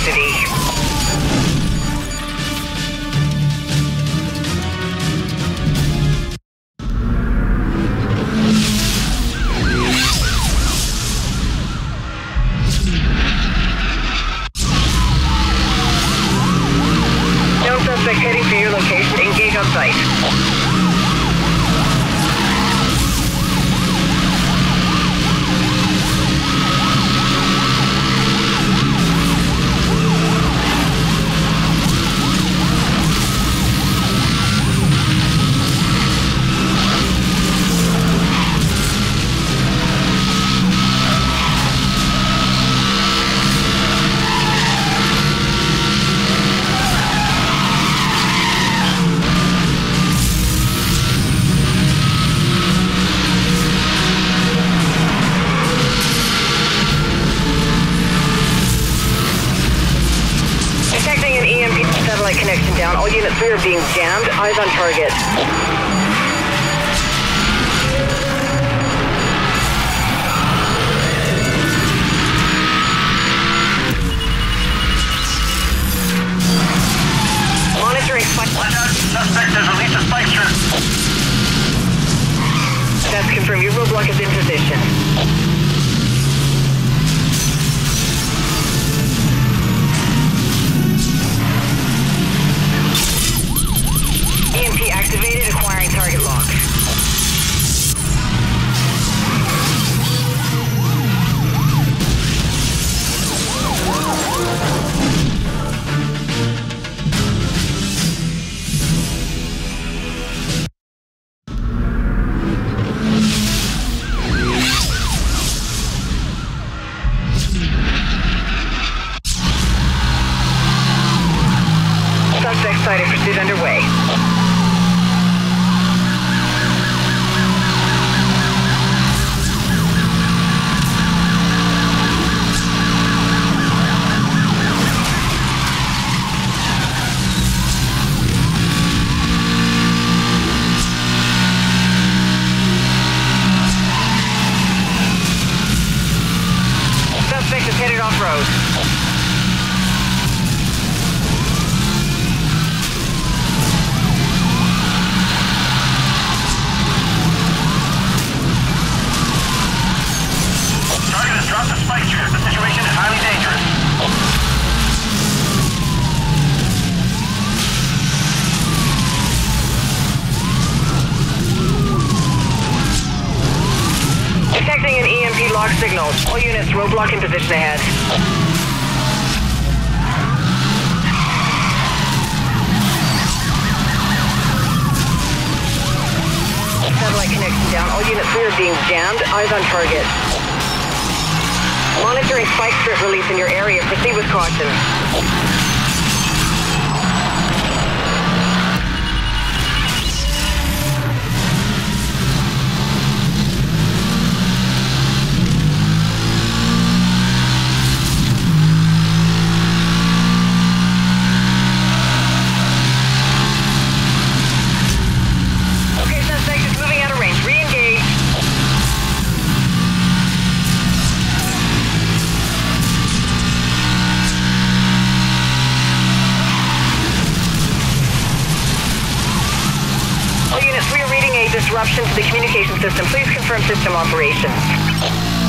custody. Connection down. All units three are being jammed. Eyes on target. Monitoring spike. Suspect has released a spike. That's confirmed. Your roadblock is in position. Pursuit underway. Roadblock in position ahead. Satellite connection down. All units three are being jammed. Eyes on target. Monitoring spike strip release in your area. Proceed with caution. To the communication system. Please confirm system operations.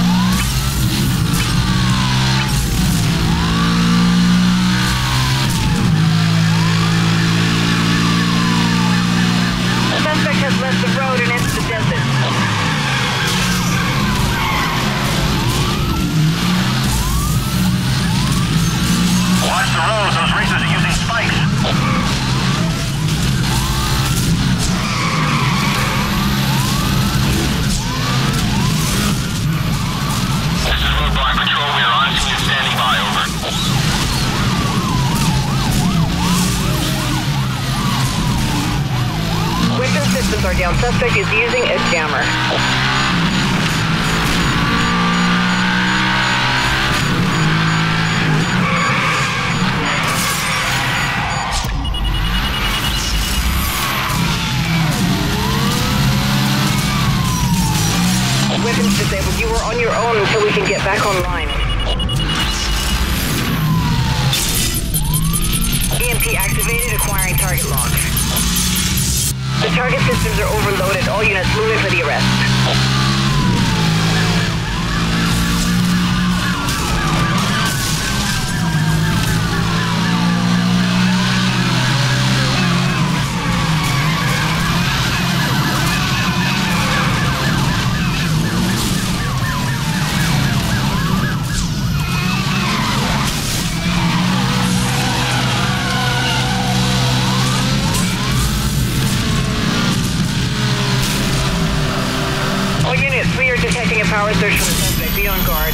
Persons are down. Suspect is using a jammer. Weapons disabled. You are on your own until we can get back online. EMP activated, acquiring target lock. The target systems are overloaded. All units moving for the arrest. Suspect. Be on guard.